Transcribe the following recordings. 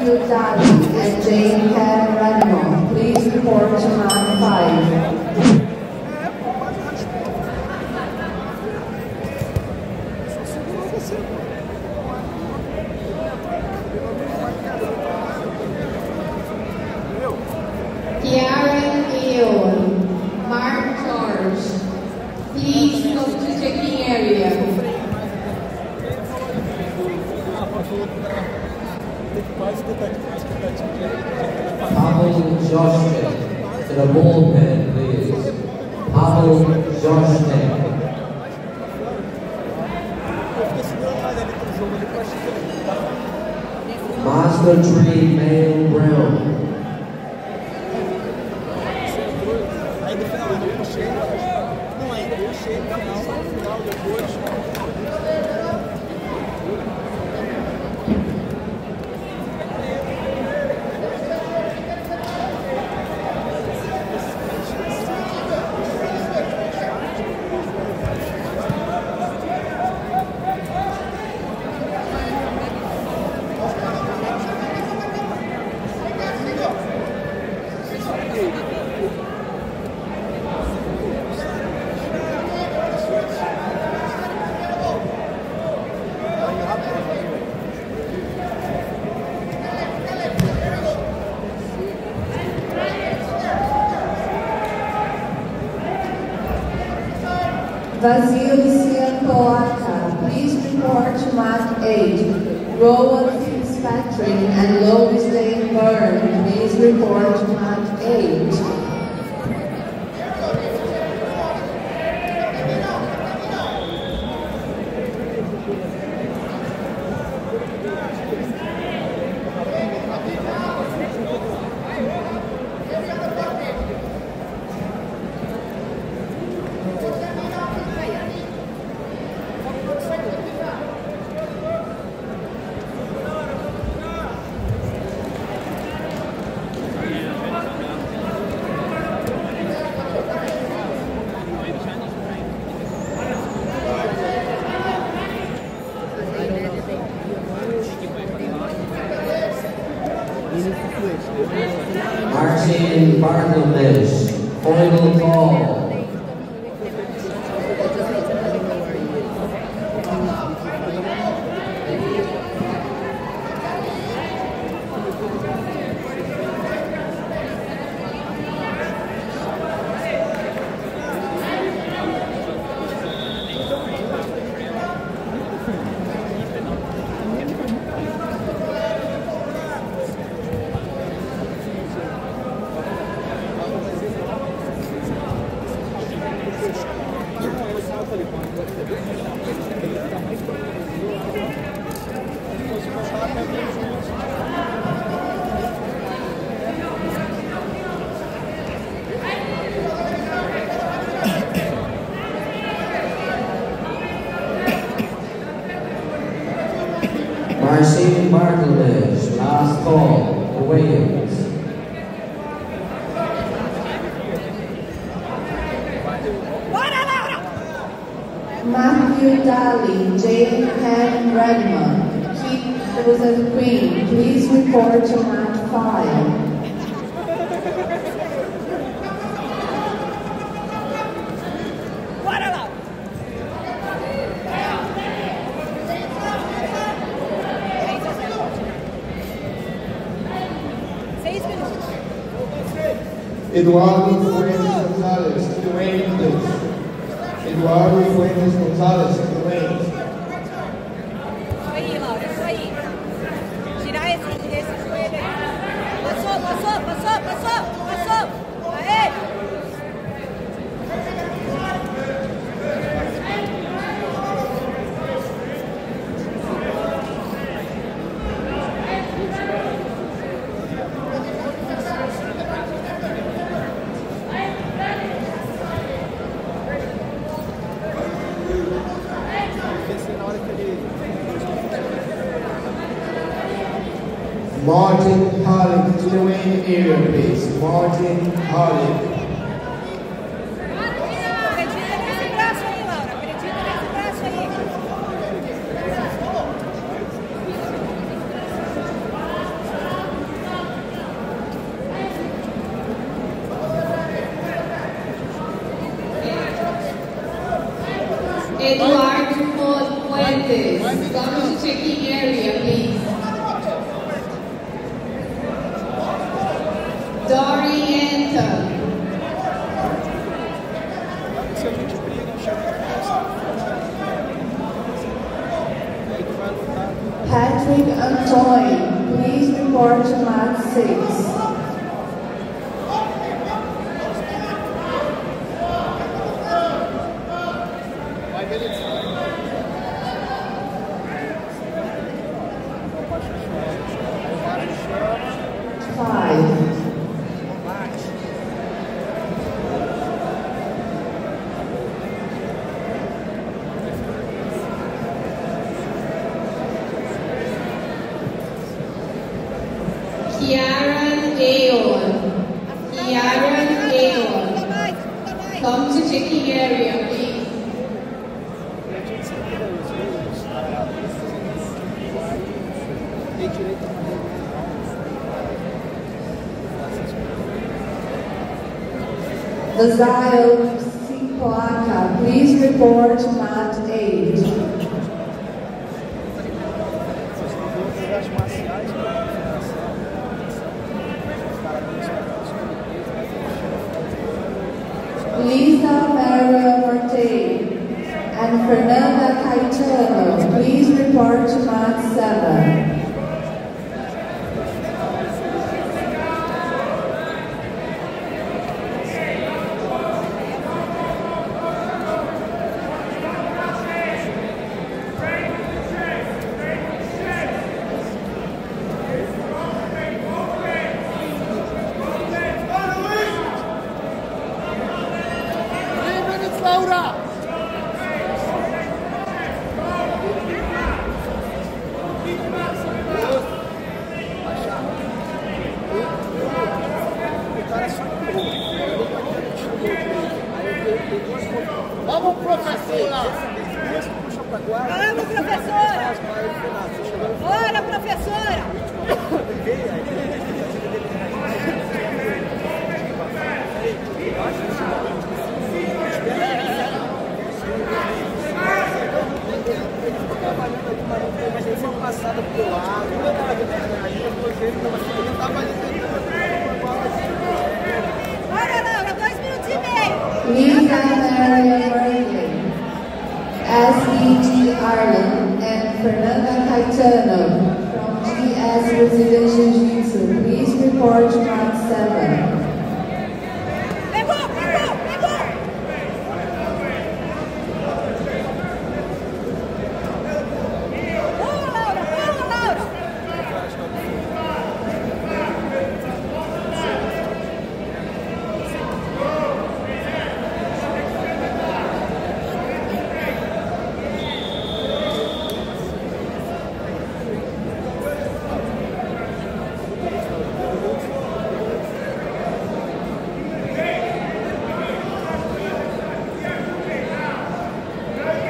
Daly and Jane Redmond, please report to mat 5. Kiara Ewan, Mark George, please go to checking area. Pavel Joshnik to the bullpen, please. Pavel Joshnik. Master Tree Male Brown. Vasily Siakoaka, please report to mat 8. Rowan Fitzpatrick and Lois Lane Byrne, please report to mat 8. Martin Bartlemesh, final call. Marcin Bartlemesh, last call, Williams. Matthew Daly, Jane Ken Redmond, Keith Joseph Queen, please report to mat 5. Eduardo Fuentes the wing, please. Eduardo Fuentes Gonzalez, to Martin Holly, to the wing area, please. Martin Holly. Tem direito a Desire Siplaka, please report to mat 8. fazer as marciais para Lisa Maria Ortega and Fernanda Caetano, please report to mat 7. Laura! Vamos, professora! Vamos, professora! Bora, professora! trabalhando aqui mas não tem, mas eles são passados pro lado, não estava aqui atrás da gente, porque ele não estava ali, Bora, Laura, dois minutos e meio. Lisa Maria Worley, S.E.T. And Fernanda Caetano, from GS Residential.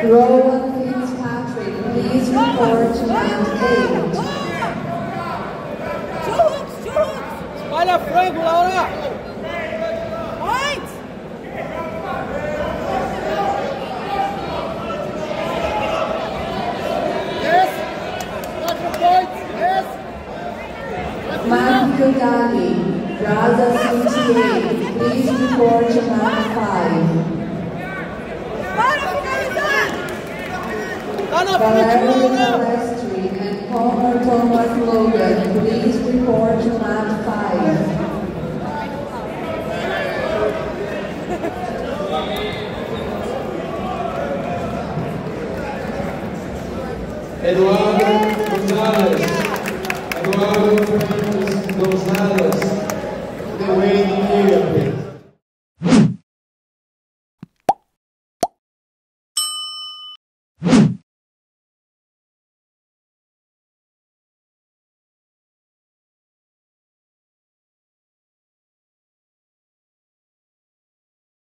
Rowan Fitzpatrick, please report to mat 8. Churros, churros. Espalha frango, Laura! Points. Yes! Quatro points! Yes! Raza CTA, please report to mat 5. Tá na frente, Valerio Laura! Palestri and Palmer Thomas Logan, please report to mat